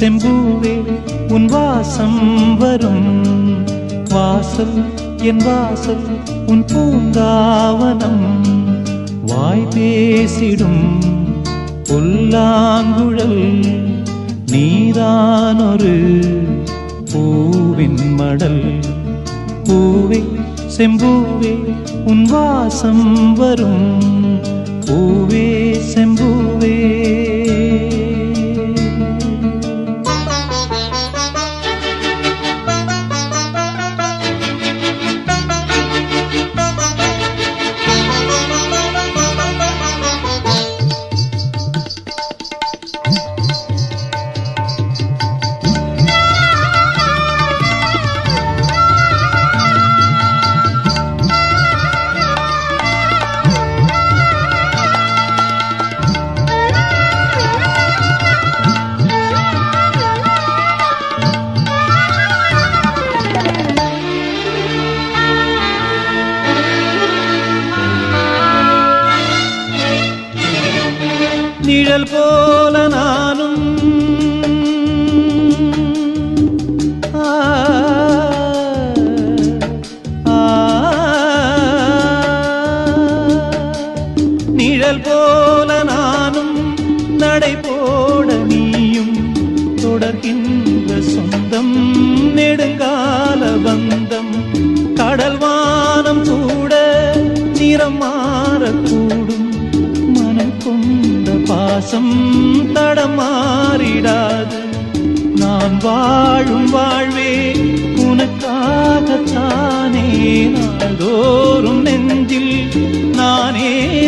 செம்பூவே உன் வாசம் வரும். வாசல் என் வாசல் உன் பூங்காவனம். வாய் பேசிடும் புல்லாங்குழல் நீதானொரு பூவின் மடல். பூவே செம்பூவே உன் வாசம் வரும். பூவே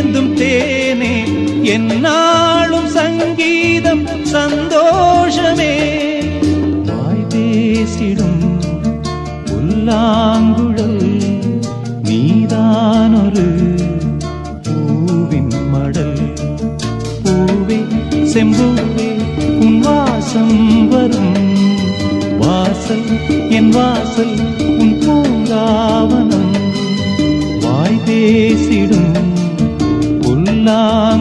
நீந்தும் தேனே என்னாலும் சங்கீதம் சந்தோஷமே. வாய் பேசிடும் புல்லாங்குழல் நீதானொரு பூவின் மடல். பூவே செம்பூவே உன் வாசம் வரும். வாசல் என் வாசல் உன் பூங்காவனம். வாய் பேசிடும் 啊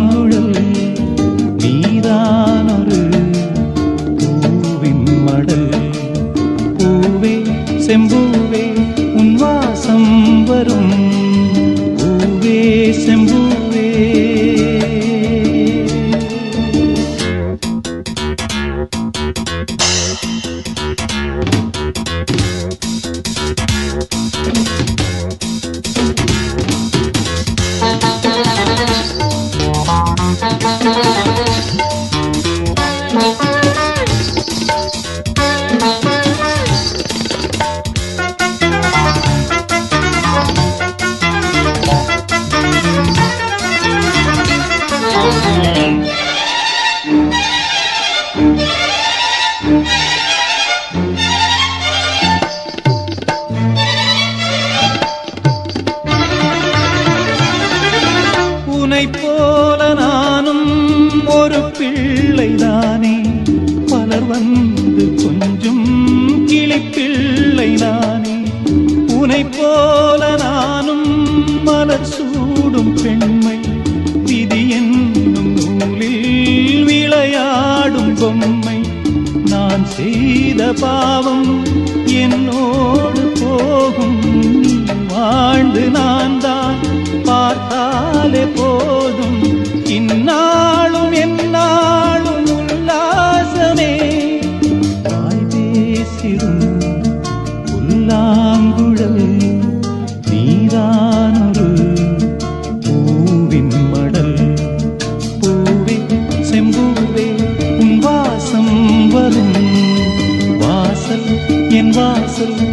to me.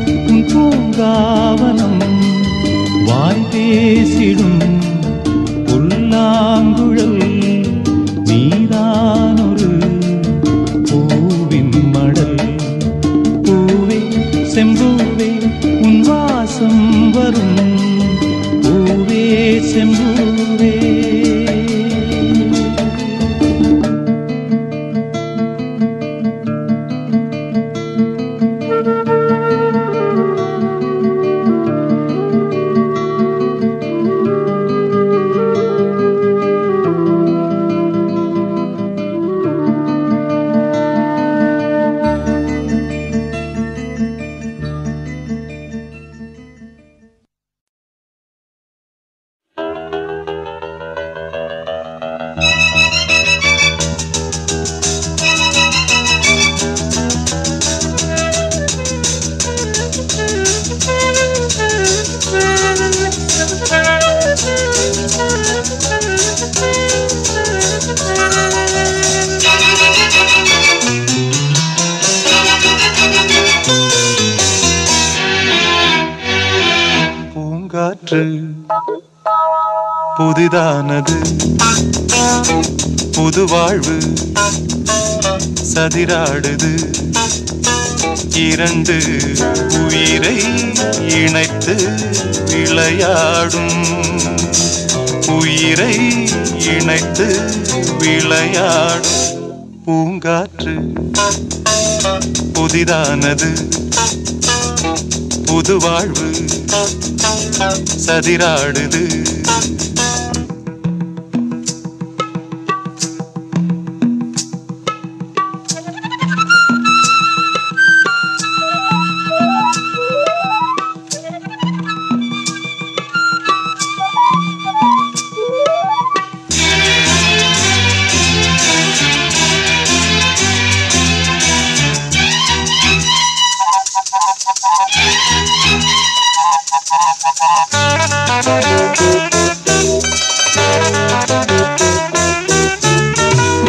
சதிராடுது இரண்டு உயிரை இணைத்து விளையாடும். உயிரை இணைத்து விளையாடும். பூங்காற்று புதிதானது. புது வாழ்வு சதிராடுது.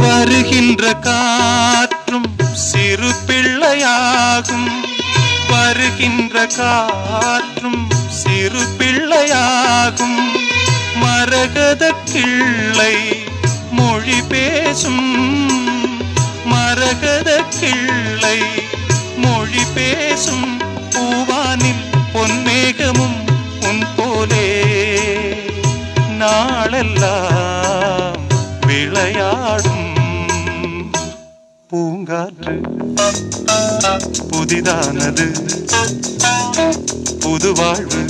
வருகின்ற காற்றும் சிறு பிள்ளையாகும். வருகின்ற காற்றும் சிறு பிள்ளையாகும். மரகத கிள்ளை மொழி பேசும். மரகத கிள்ளை மொழி பேசும். பூவானில் பொன்மேகமும் போலே நாளெல்லாம் விளையாடும் பூங்காற்று. புதிதானது. புது வாழ்வு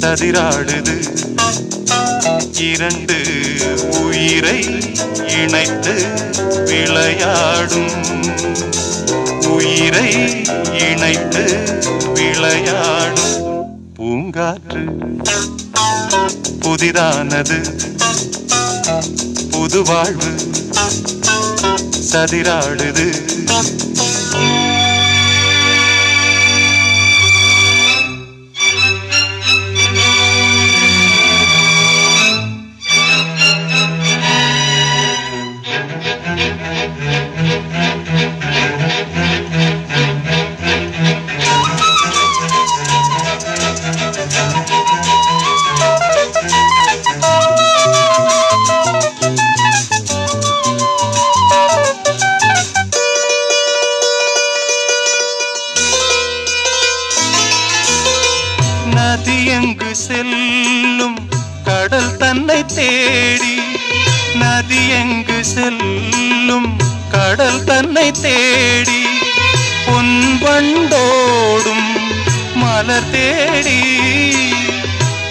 சதிராடுது. இரண்டு உயிரை இணைத்து விளையாடும். உயிரை இணைத்து விளையாடும். பூங்காற்று புதிதானது. புது வாழ்வு சதிராடுது. கடல் தன்னை தேடி பொன்பண்டோடும் மலர் தேடி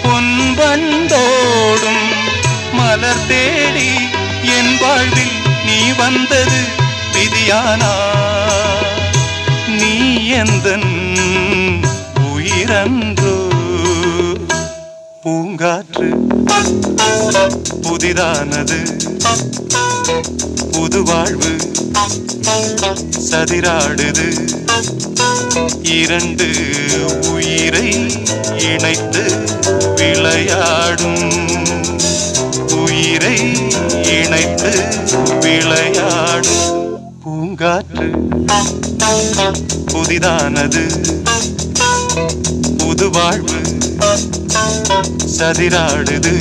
பொன்பண்டோடும் மலர் தேடி என் வாழ்வில் நீ வந்தது விதியானா? நீ எந்த உயிரன்றோ? பூங்காற்று புதிதானது. புது வாழ்வு சதிராடுது. இரண்டு உயிரை இணைத்து விளையாடும். உயிரை இணைத்து விளையாடும். பூங்காற்று புதிதானது. புது வாழ்வு சதிராடுது.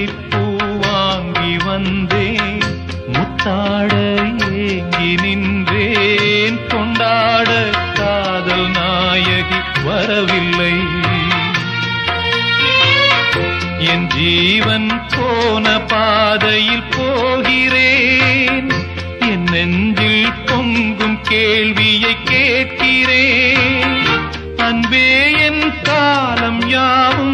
முல்லைப்பூ வாங்கி வந்தேன் முத்தாட ஏங்கி நின்றேன். கொண்டாட காதல் நாயகி வரவில்லை. என் ஜீவன் போன பாதையில் போகிறேன். என் நெஞ்சில் பொங்கும் கேள்வியை கேட்கிறேன். அன்பே என் காலம் யாவும்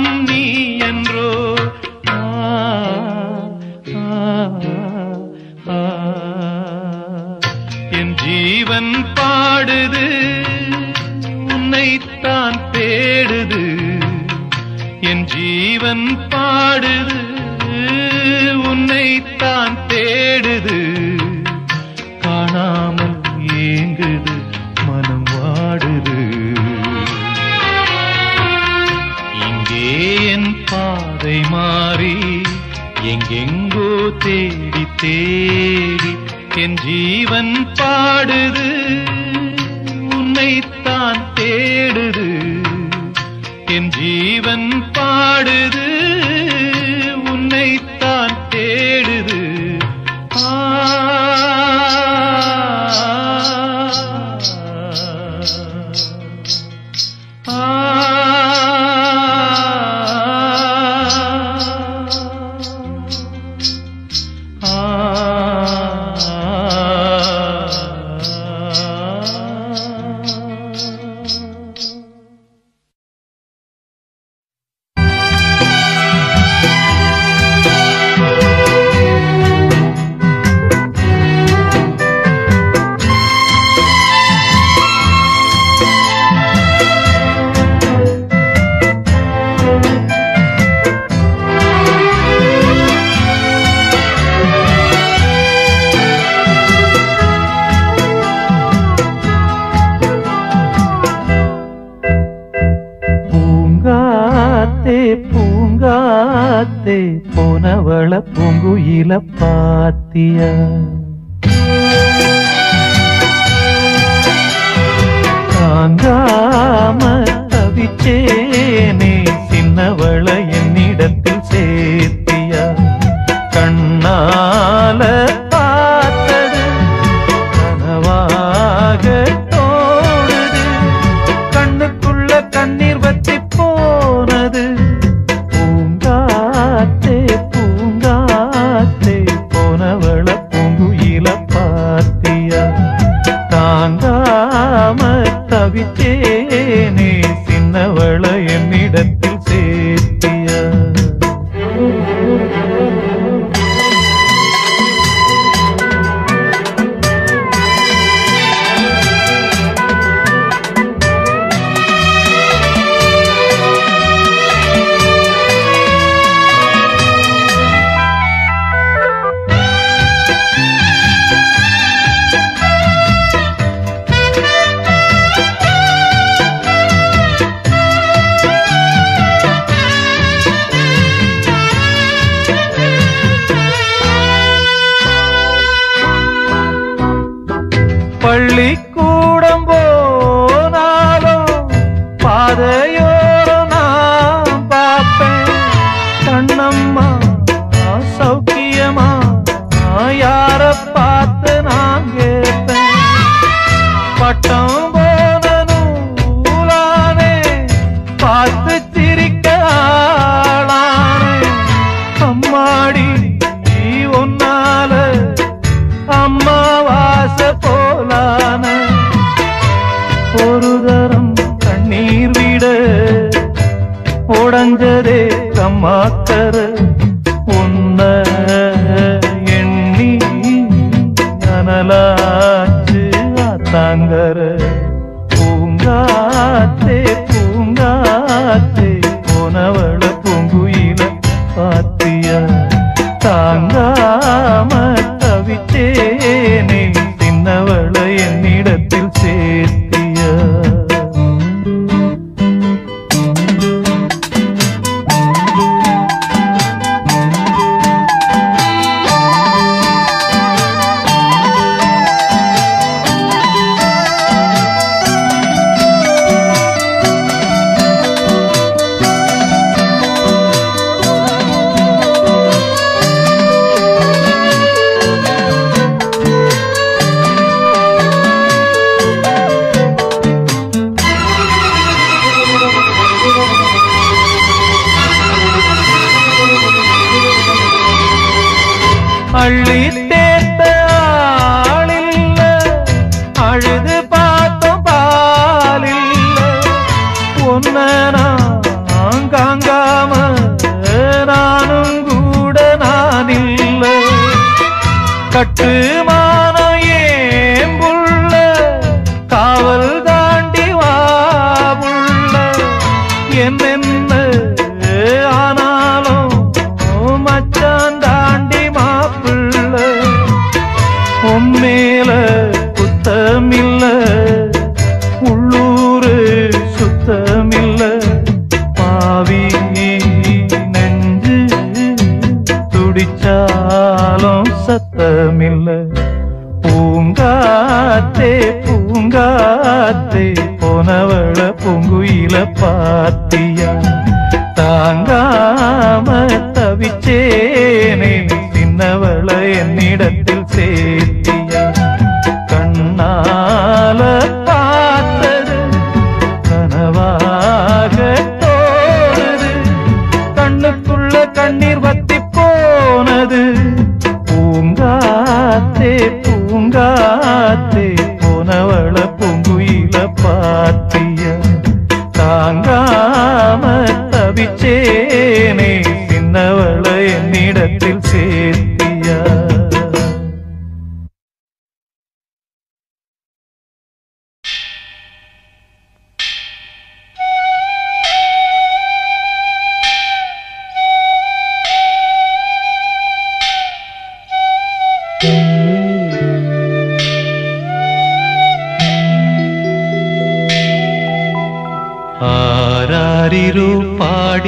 కాంగామ తవిచేనే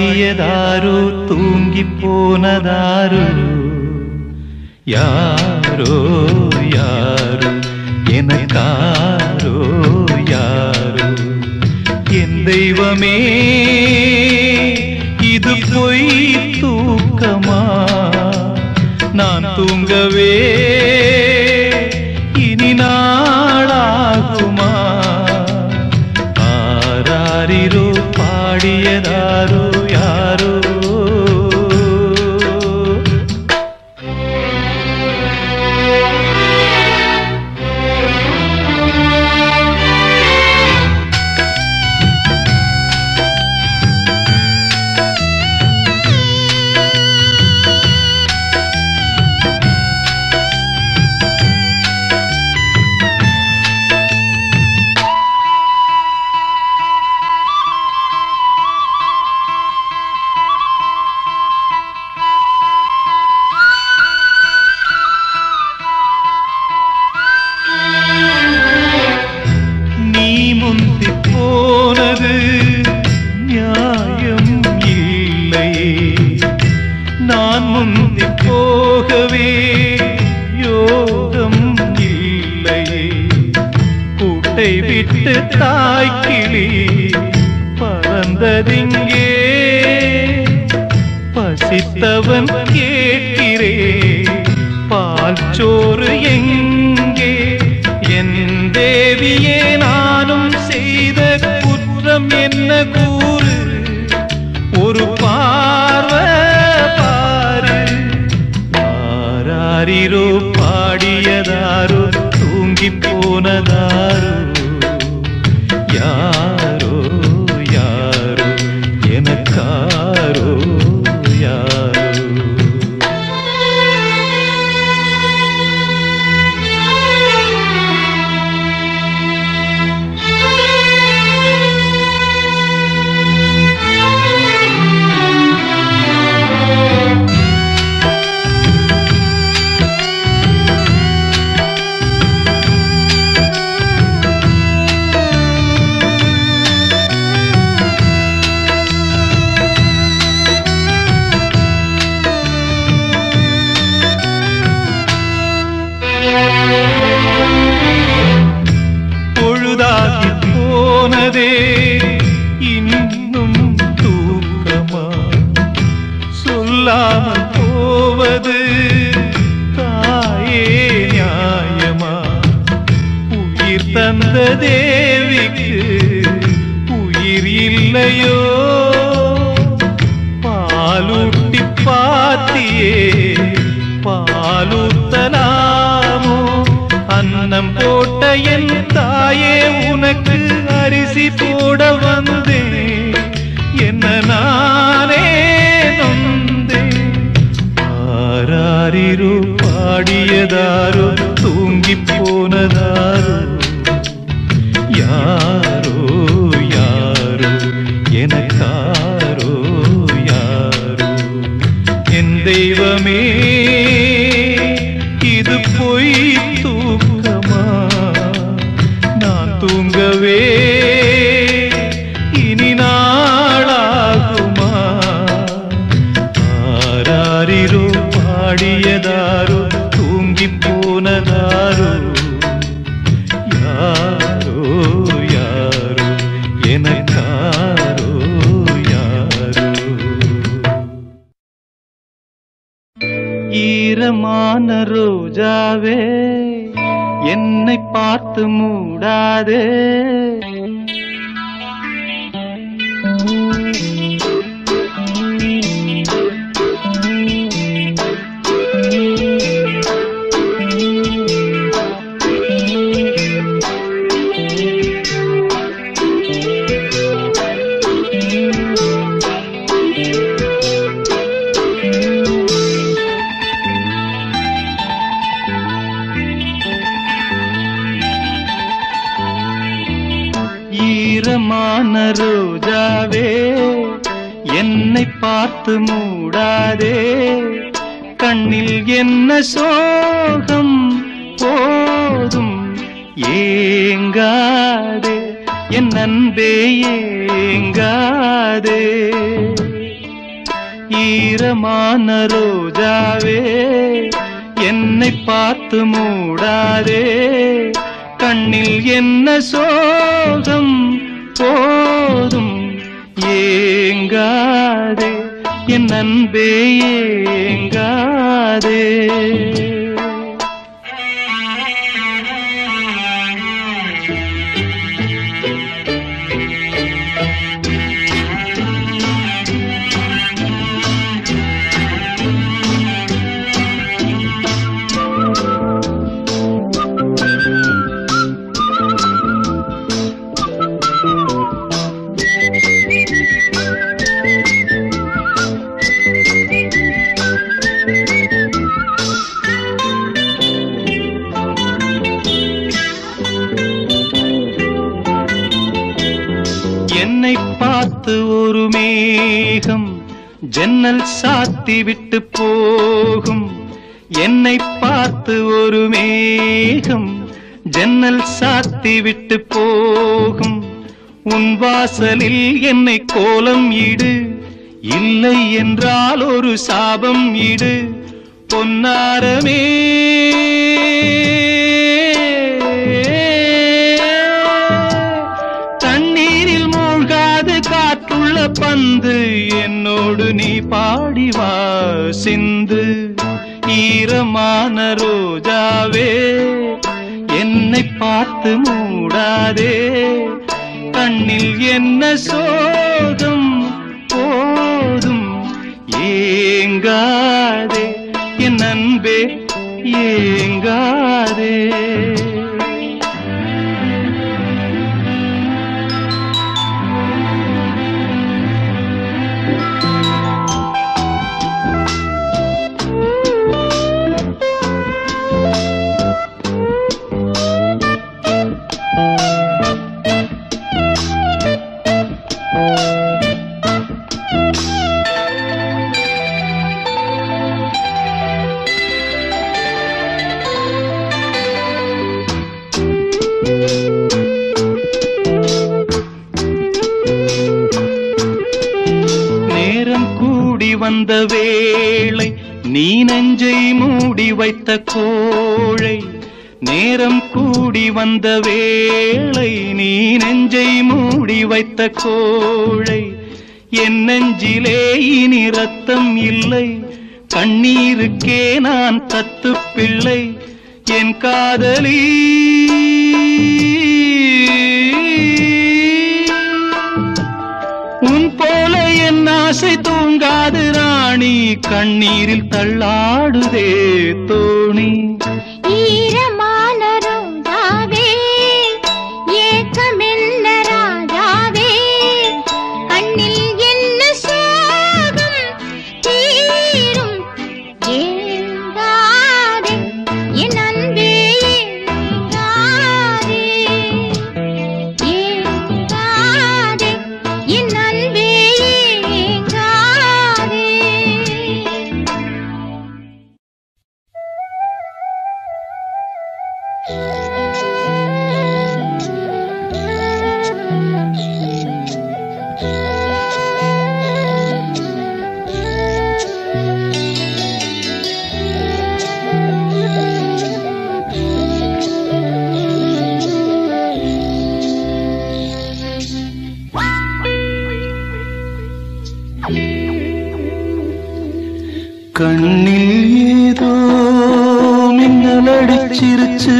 ஆடியதாரோ தூங்கி போனதாரோ யாரோ யாரோ? எனக்காரோ யாரோ? என் தெய்வமே இது பொய் என்னை பார்த்து மூடாதே. கண்ணில் என்ன சோகம்? போதும். ஏங்காதே. என் அன்பே ஏங்காதே. வந்த வேளை நீ நெஞ்சை மூடி வைத்த கோழை நேரம் கூடி வந்த வேளை நீ நெஞ்சை மூடி வைத்த கோழை. என் நெஞ்சிலே இனி ரத்தம் இல்லை கண்ணீருக்கே நான் தத்து பிள்ளை என் காதலி ஆசை தூங்காது ராணி கண்ணீரில் தள்ளாடுதே தோணி. கண்ணில் ஏதோ மின்னல் அடிச்சிருச்சு.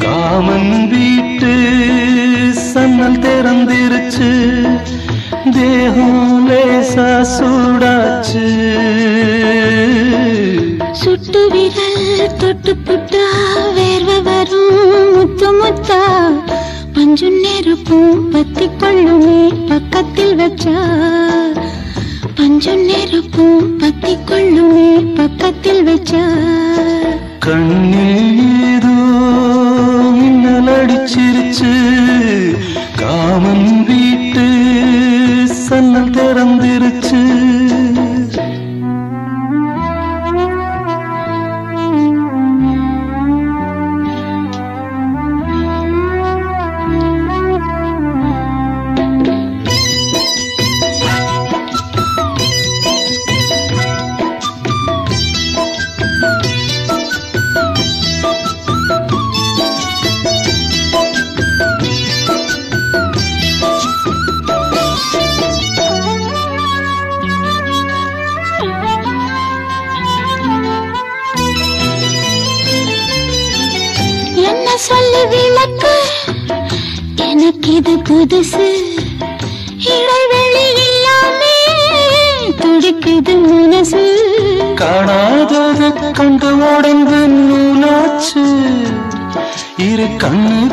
காமன் வீட்டு சன்னல் திறந்திருச்சு. தேகம் லேசா சூடாச்சு. சுட்டு விரல் தொட்டு புட்டா வேர்வ வரும் முத்து முத்தா. பஞ்சு நெருப்பும் பத்தி கொள்ளுமே பக்கத்தில் வச்சா. பஞ்சு நெருப்பும் பத்தி கொள்ளுமே பக்கத்தில் வச்சா 根。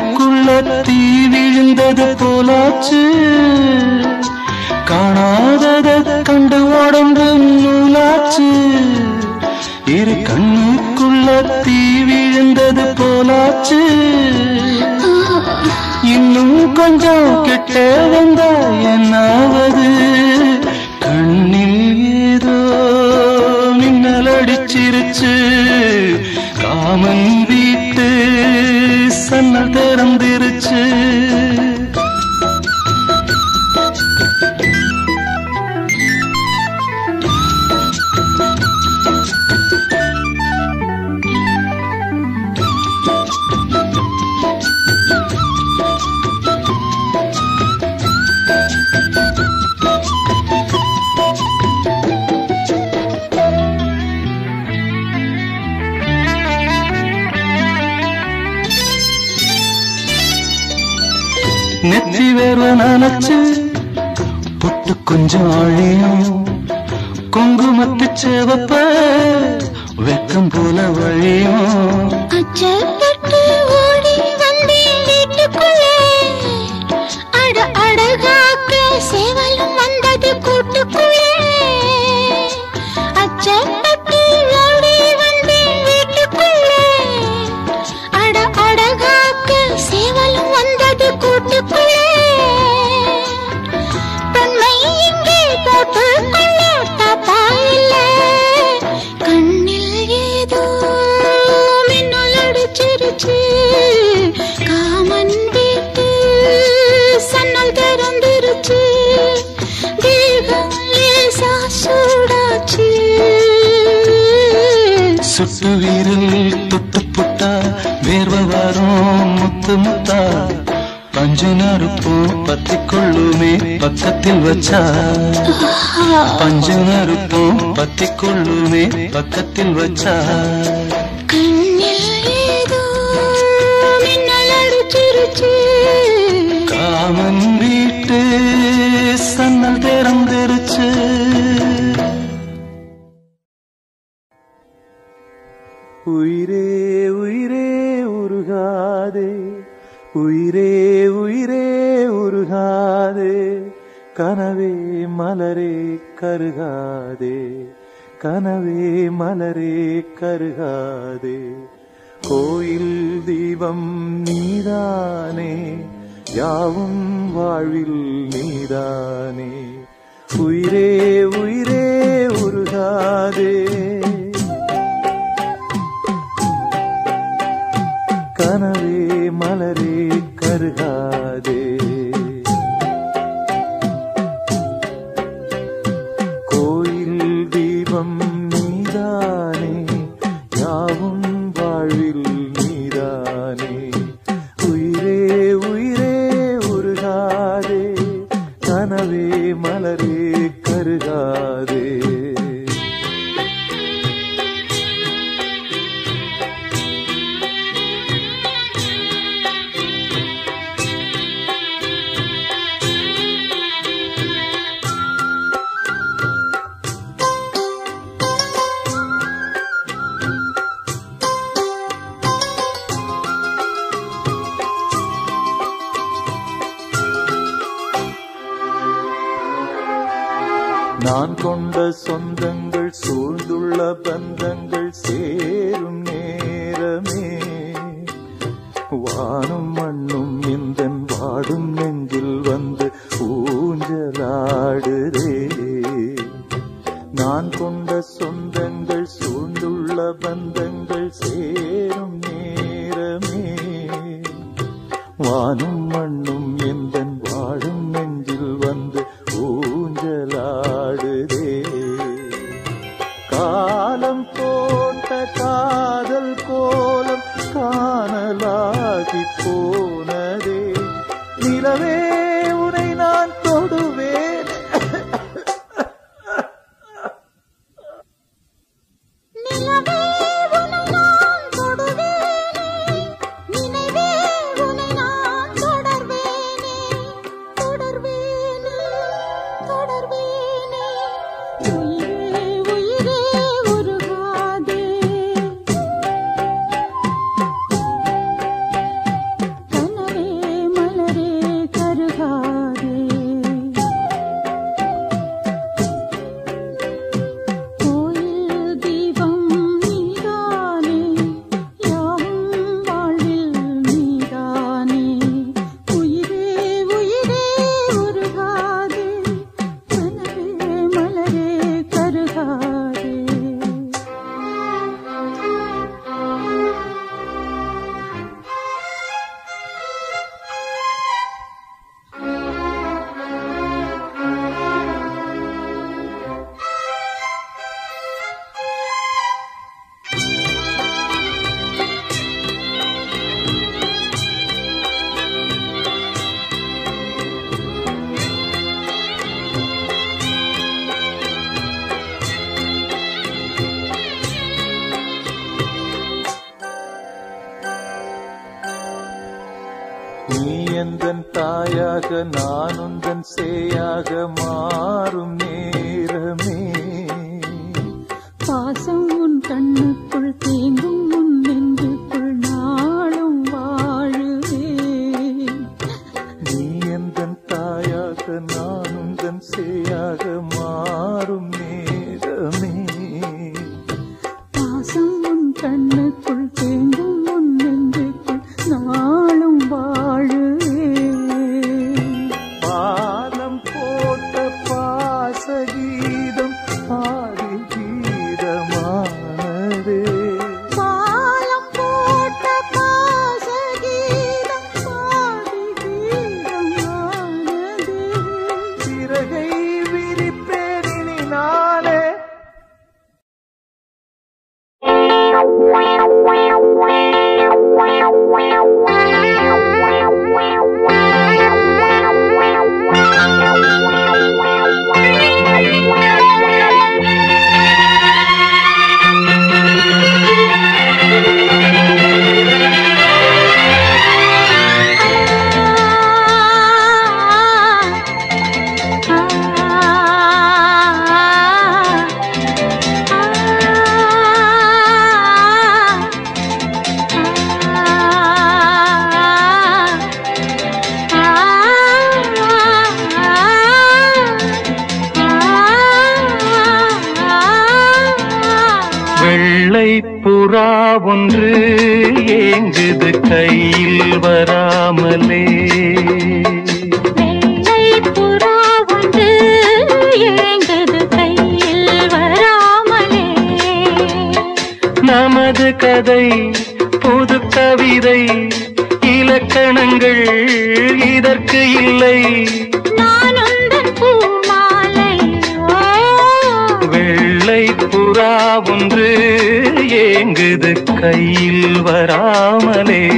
புறா ஒன்று ஏங்குது கையில் வராமலே. நமது கதை புது கவிதை இலக்கணங்கள் இதற்கு இல்லை. வெள்ளை புறா ஒன்று ஏங்குது கையில் வராமலே.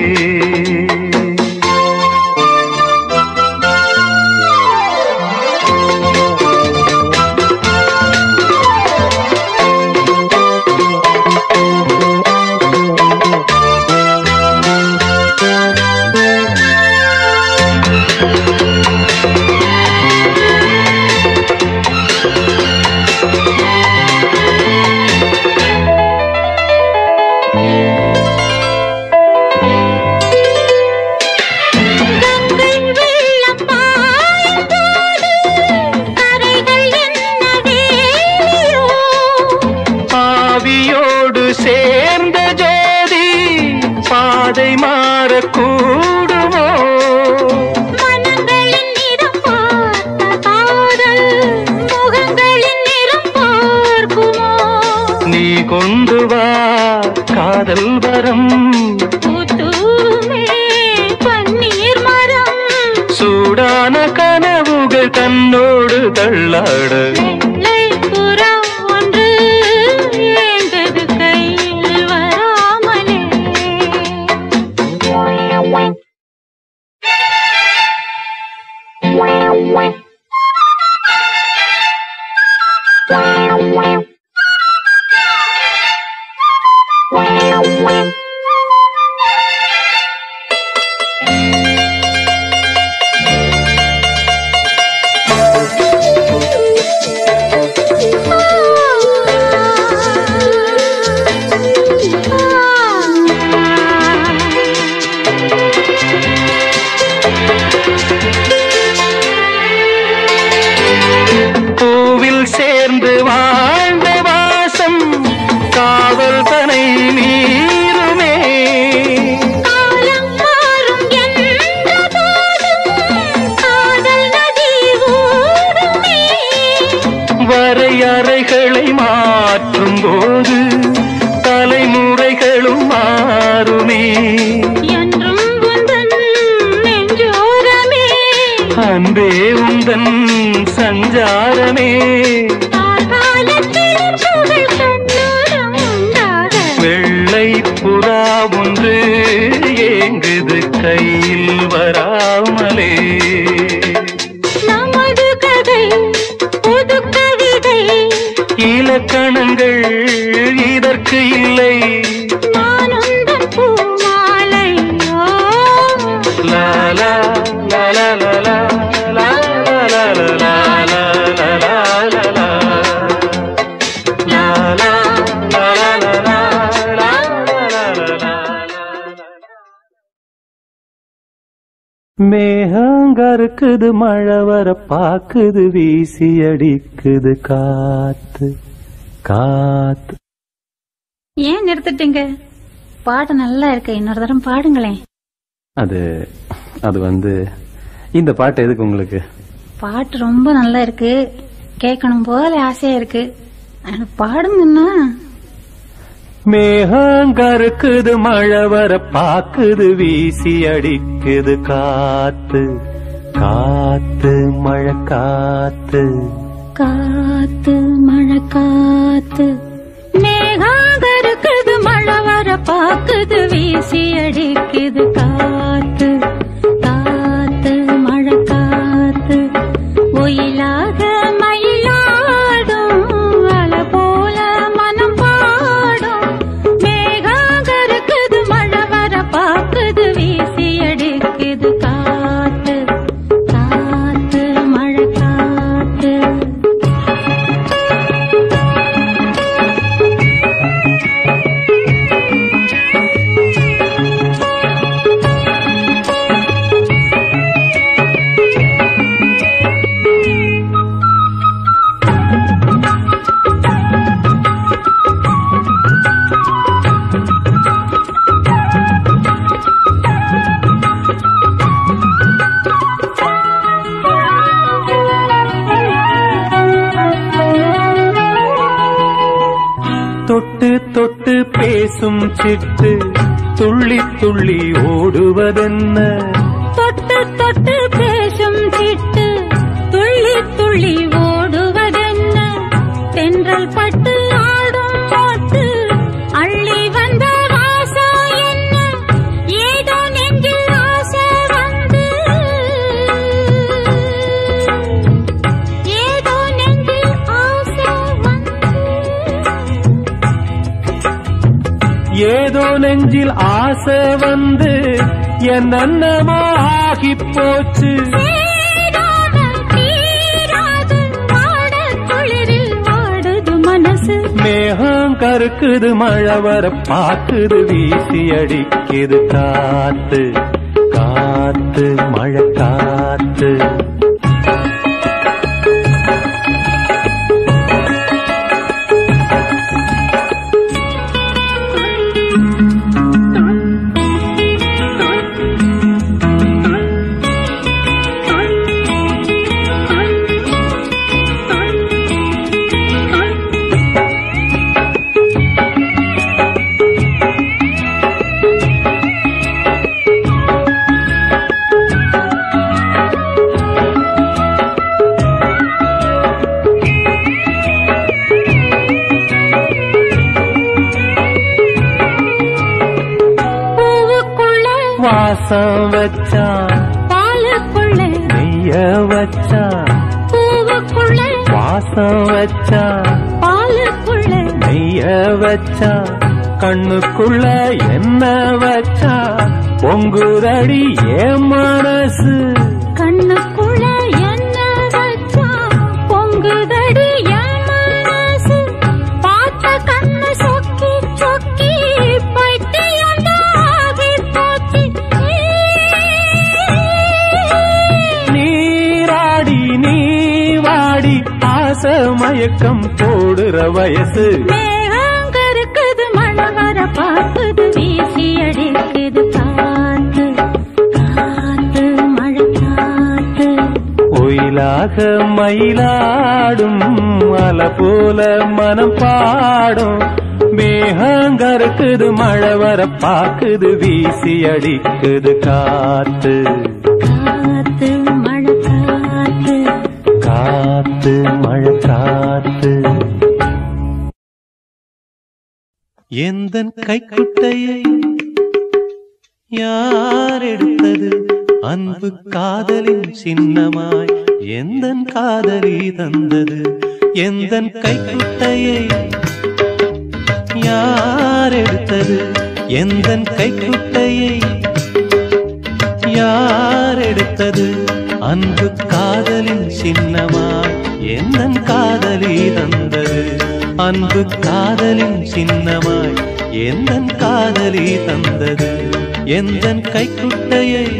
மேகங்கருக்குது மழை வர பாக்குது வீசி அடிக்குது காத்து காத்து. ஏன் நிறுத்திட்டீங்க? பாட்டு நல்லா இருக்கு இன்னொரு தரம் பாடுங்களேன் அது அது வந்து இந்த பாட்டு எதுக்கு உங்களுக்கு? பாட்டு ரொம்ப நல்லா இருக்கு. கேட்கணும் போல ஆசையா இருக்கு. பாடுங்கன்னா மேகங்கருக்குது மழை வர பாக்குது வீசி அடிக்குது காத்து. காத்து மழை காத்து. காத்து மழை காத்து. மேகாக இருக்குது மழை வர பாக்குது வீசி அடிக்குது காத்து. என்னென்னமோ ஆகி போச்சு மேகம் கருக்குது மழை வர பார்க்குது வீசி அடிக்குது காத்து காத்து மழை காத்து. வாசம் வச்சான் பாலுக்குள்ள நெய்ய வச்சான் பூவுக்குள்ள வாசம் வச்சான் பாலுக்குள்ள நெய்ய வச்சான் கண்ணுக்குள்ள என்ன வச்சான் பொங்குதடி என் மனசு? மயக்கம் போடுற வயசு. இருக்குது மனம் வர பார்க்குது வீசி அடிக்குது பார்த்து காத்து மழை காத்து. ஒயிலாக மயிலாடும் மலை போல மனம் பாடும். மேகங்கருக்குது மழை வர பார்க்குது வீசி அடிக்குது காத்து. எந்தன் கைக்குட்டையை யார் எடுத்தது அன்பு காதலின் சின்னமாய் எந்தன் காதலி தந்தது? எந்தன் கைக்குட்டையை யார் எடுத்தது எந்தன் கைக்குட்டையை யார் எடுத்தது அன்பு காதலின் சின்னமாய் எந்தன் காதலி தந்தது? அன்பு காதலின் சின்னமாய் எந்த காதலி தந்தது? எந்த கைக்குட்டையை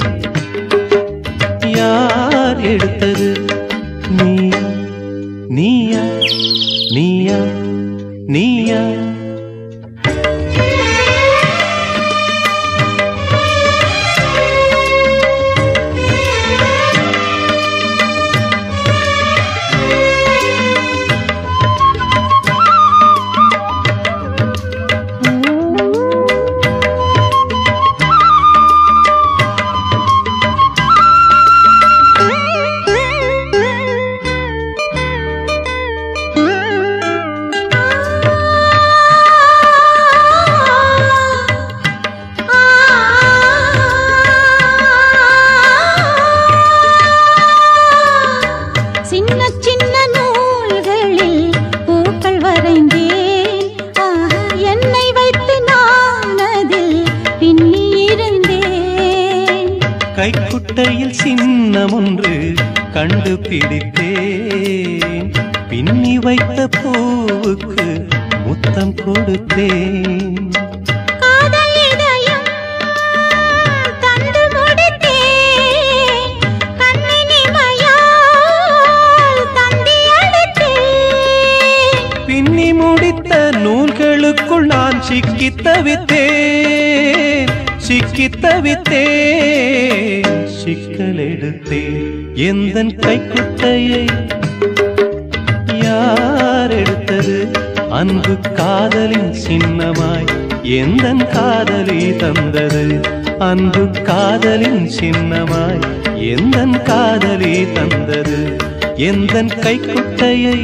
யார் எடுத்தது? நீ நீயா? நீயா? நீயா? தன் கைக்குட்டையை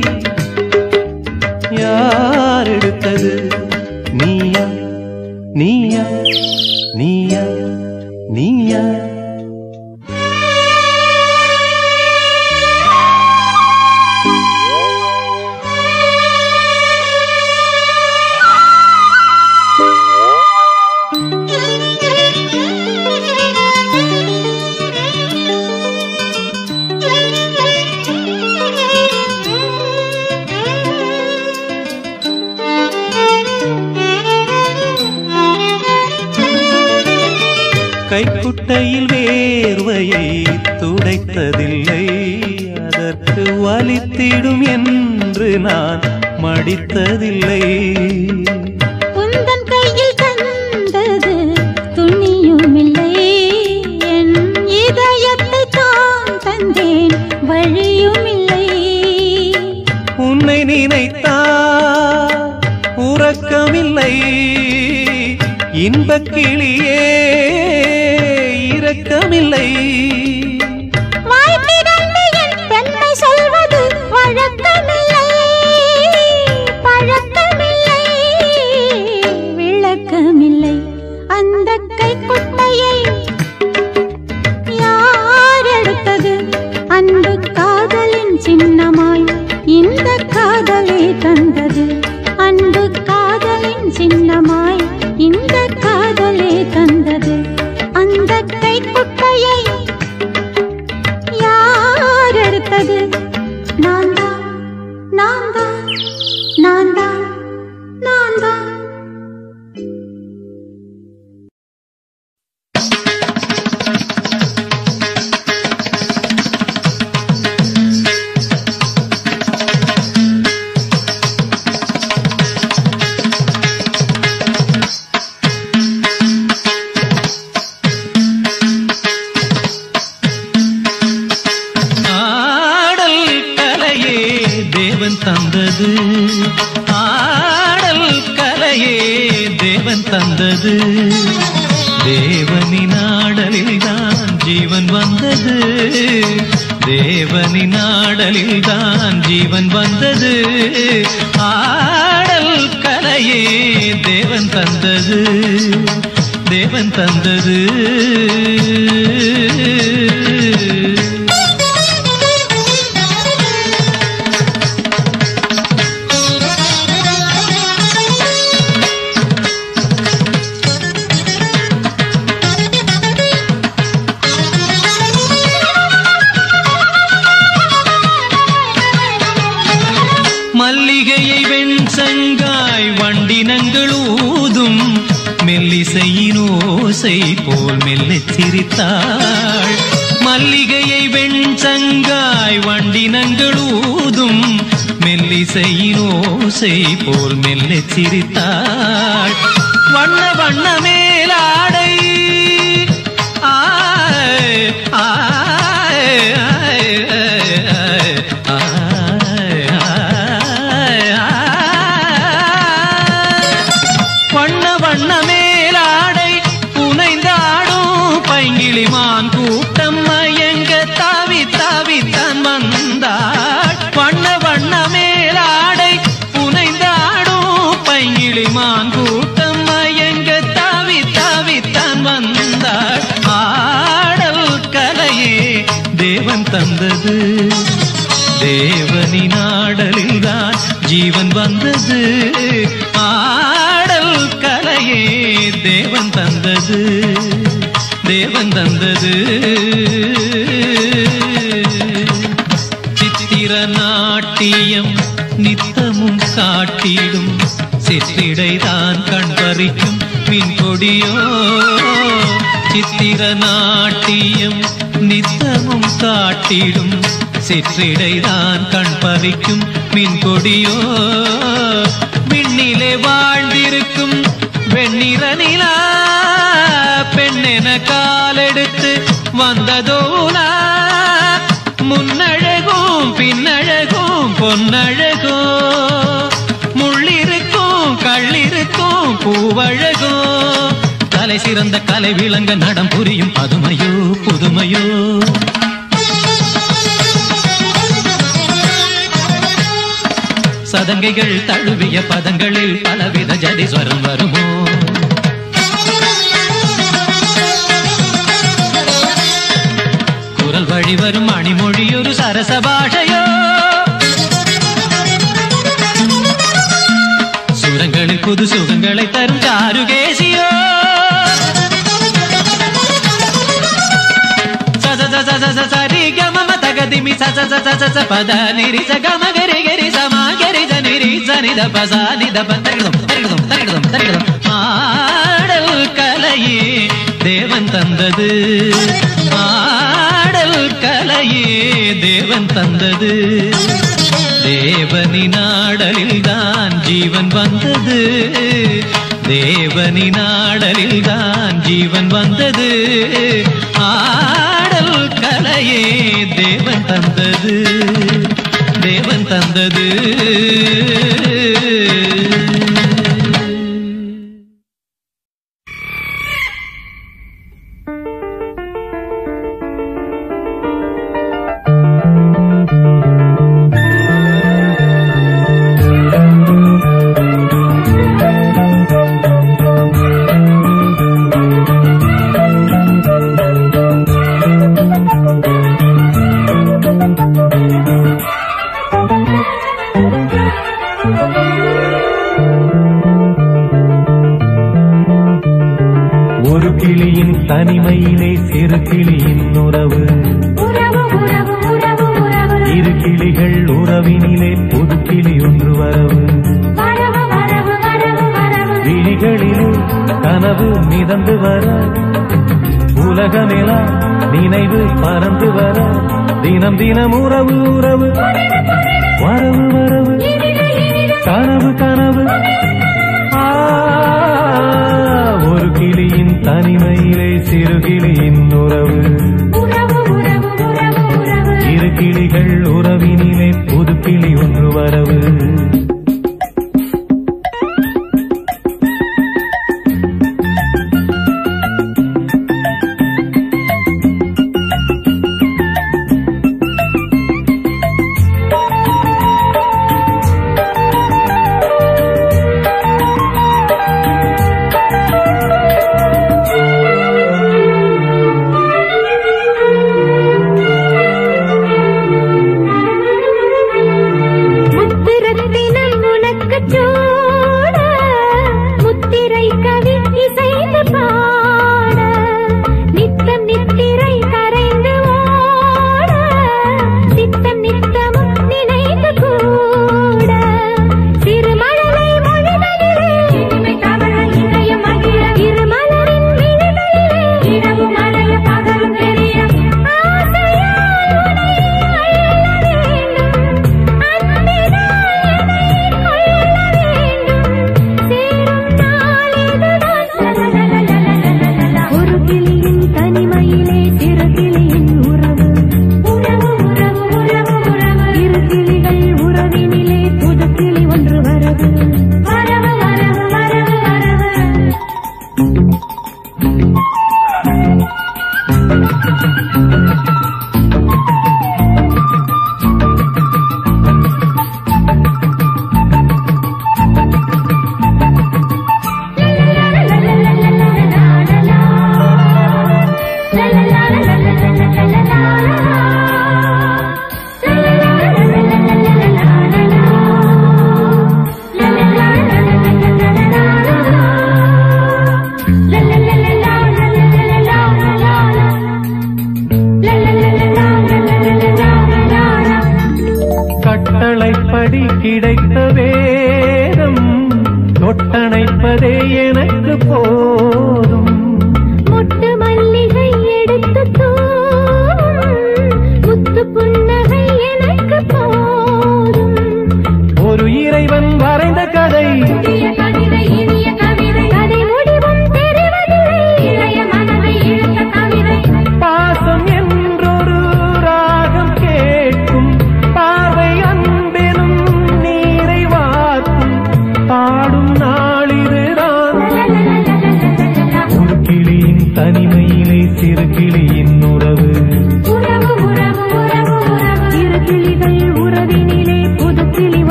வந்தேன் வழியும் இல்லை உன்னை நினைத்தா உறக்கமில்லை. இன்பக்கிளியே இரக்கமில்லை. மெல்லிசையின் ஓசை போல் மெல்ல சிரித்தாள். வண்ண வண்ண மேலாட தேவன் தந்தது. சித்திர நாட்டியம் நித்தமும் காட்டிடும் சிற்றிடைதான் கண் பறிக்கும் மின் சித்திர நாட்டியம் நித்தமும் காட்டிடும் சிற்றிடைதான் கண் பறிக்கும் மின் கொடியோ. விண்ணிலே வாழ்ந்திருக்கும் வெண்ணிற நிலா. பெண்ணென காலெடுத்து வந்ததோனா முன்னழகும் பின்னழகும் பொன்னழகும். முள்ளிருக்கும் கள்ளிருக்கும் பூவழகும். தலை சிறந்த கலை விளங்க நடம் புரியும் பதுமையோ புதுமையோ. சதங்கைகள் தழுவிய பதங்களில் பலவித ஜதிஸ்வரம் வருமோ? குரல் வழி வரும் மணிமொழி ஒரு சரச பாஷையோ. சுரங்களில் புது சுகங்களை தரும் சாருகேசியோ ச ச ச ச ச சரி க ம ம தக தி மி ச ச ச ச ச ச பத தேவன் தந்தது. தேவனி நாடலில் தான் ஜீவன் வந்தது. தேவனி நாடலில் தான் ஜீவன் வந்தது. ஆடல் கலையே தேவன் தந்தது. தேவன் தந்தது.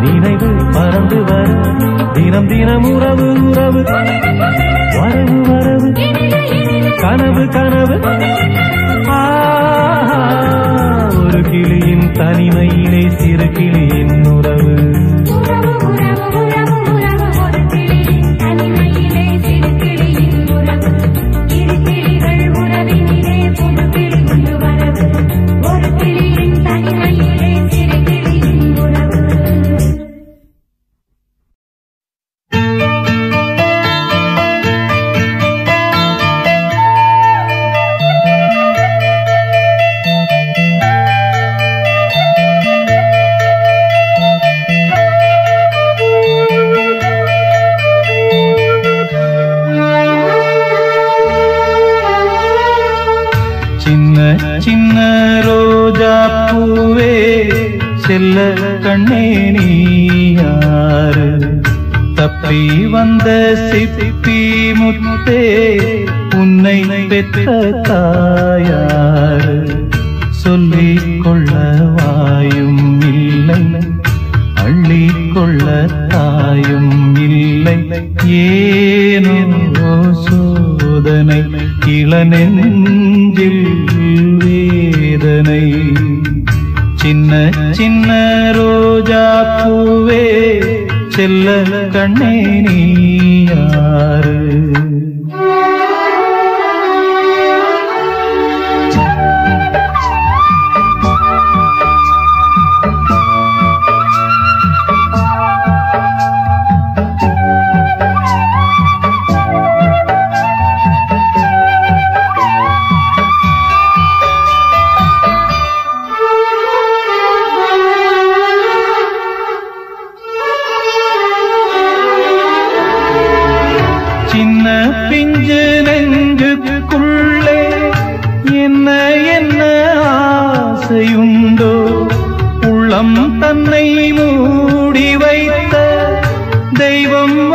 நினைவு பறந்து வரும். தினம் தினம் உறவு உறவு. வரவு வரவு. கனவு கனவு. ஒரு கிளியின் தனிமையிலே சிறு கிளியின் உறவு. நெஞ்சில் வேதனை. சின்ன சின்ன ரோஜா பூவே செல்ல கண்ணே நீ.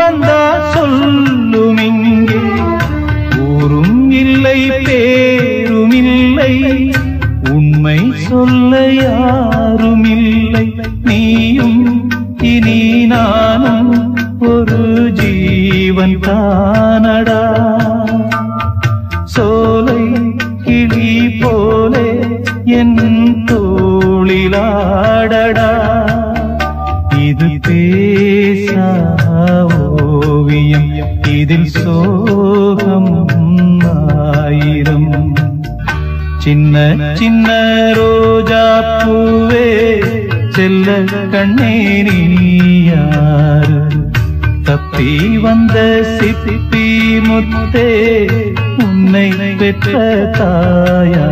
வந்தா சொல்லும் இங்கே ஊரும் இல்லை பேரும் இல்லை. உண்மை சொல்லையா? മനസ്സിൽ സോകം ആയിരം ചിന്ന ചിന്ന റോജാപ്പൂവേ ചെല്ല കണ്ണേരിയാറ് തപ്പി വന്ന സിപ്പി മുത്തേ ഉന്നെ പെറ്റ തായാ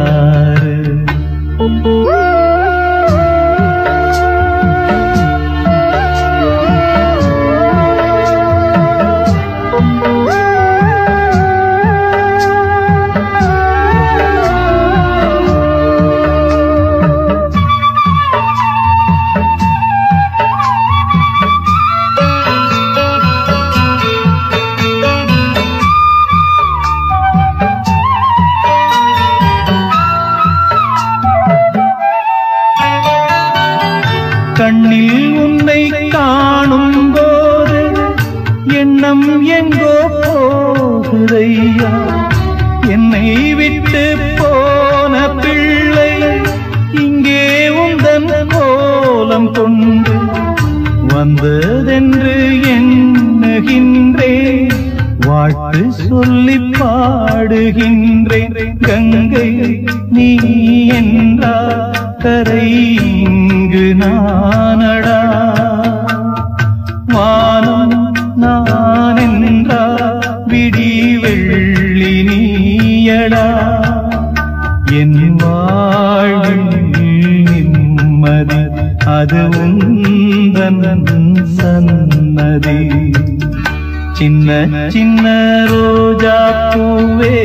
പൂവേ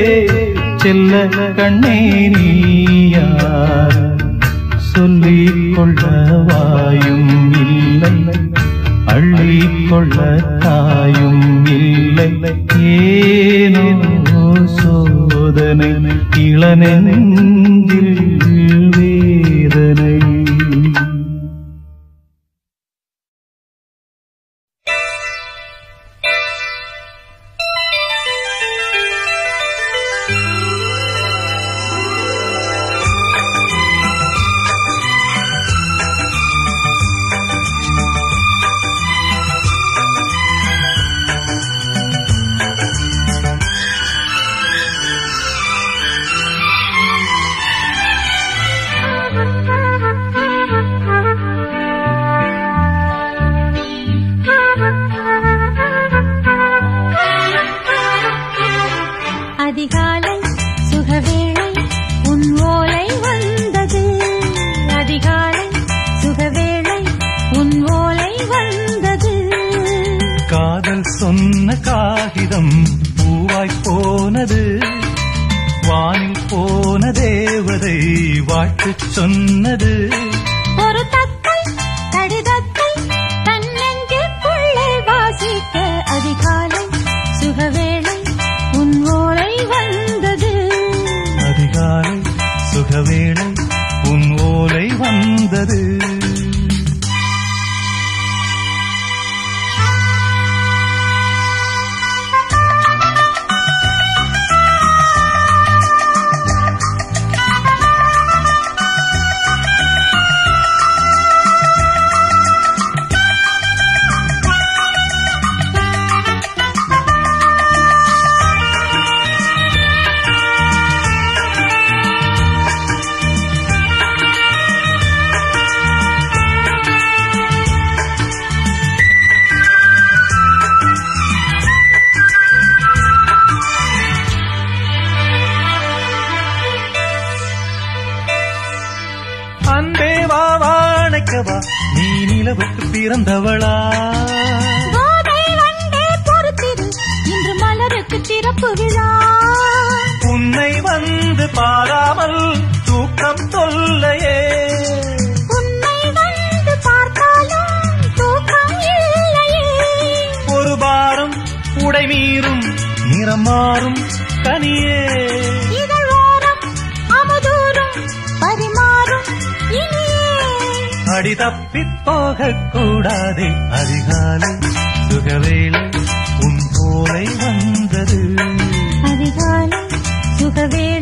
செல்ல கண்ணே நீயார் சொல்லிக் கொள்ள வாயும் இல்லை அள்ளிக் கொள்ள தாயும் இல்லை ஏனோ சோதனை இளநெஞ்சில் நடக்கவா நீ நிலவுக்கு பிறந்தவளா? திறப்பு விழா. உன்னை வந்து பாராமல் தூக்கம் தொல்லையே. உடை மீறும் நிறம் மாறும் கனியே. தப்பி போக கூடாதே அதிகாலை சுகவேளை உன் போலை வந்தது. அதிகாலை சுகவேளை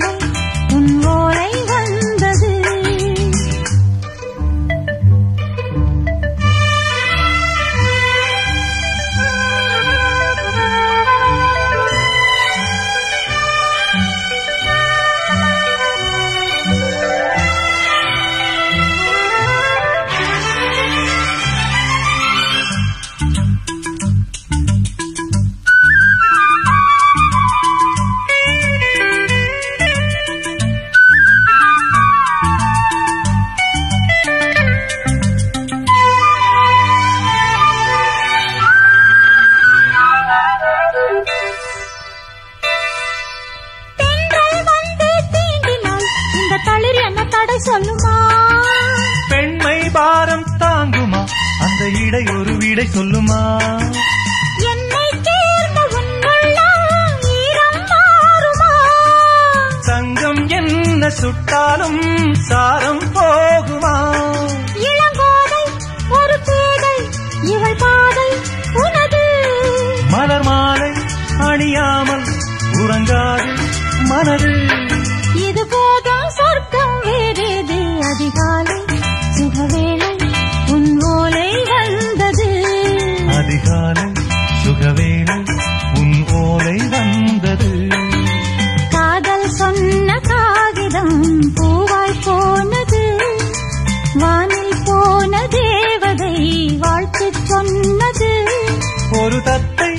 ஒரு தத்தை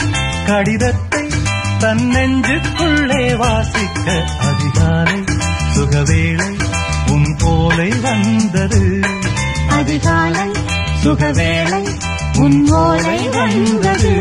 கடிதத்தை தன் நெஞ்சுக்குள்ளே வாசிக்க அதிகாலை சுகவேளை உன் போலை வந்தது. அதிகாலை சுகவேளை உன் போலை வந்தது.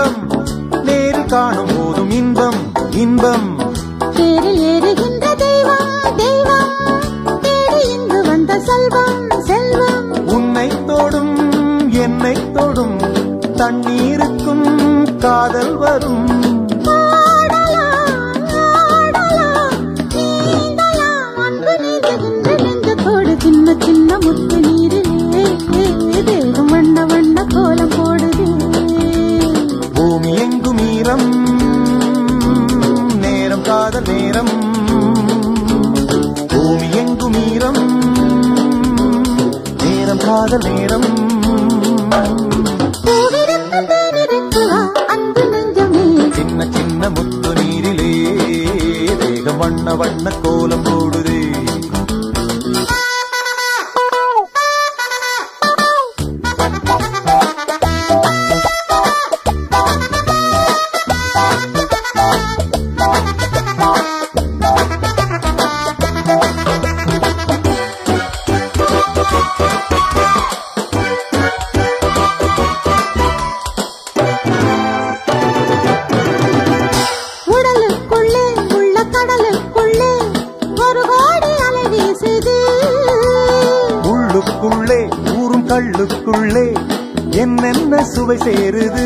இன்பம். நேரில் காணும் போதும் இன்பம் இன்பம். ஏறில் ஏறுகின்ற தெய்வம் தெய்வம் தேடி இங்கு வந்த செல்வம் செல்வம். உன்னை தோடும் என்னை தோடும். தண்ணீருக்கும் காதல் வரும். இல்லாத நேரம். சின்ன சின்ன முத்து நீரிலே வேகம் வண்ண வண்ண கோலம் போடு சேருது